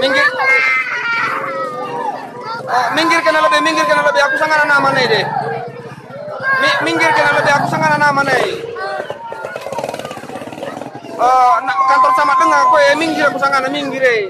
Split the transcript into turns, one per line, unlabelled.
minggir. Oh, minggir kena lebih minggir kena lebih. Aku sangat anak mana deh. Minggir kena lebih. Aku sangat anak oh, mana kantor sama tengah. aku ya minggir aku sangat minggir eh.